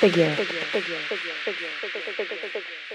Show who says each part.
Speaker 1: figure. figure. figure. figure.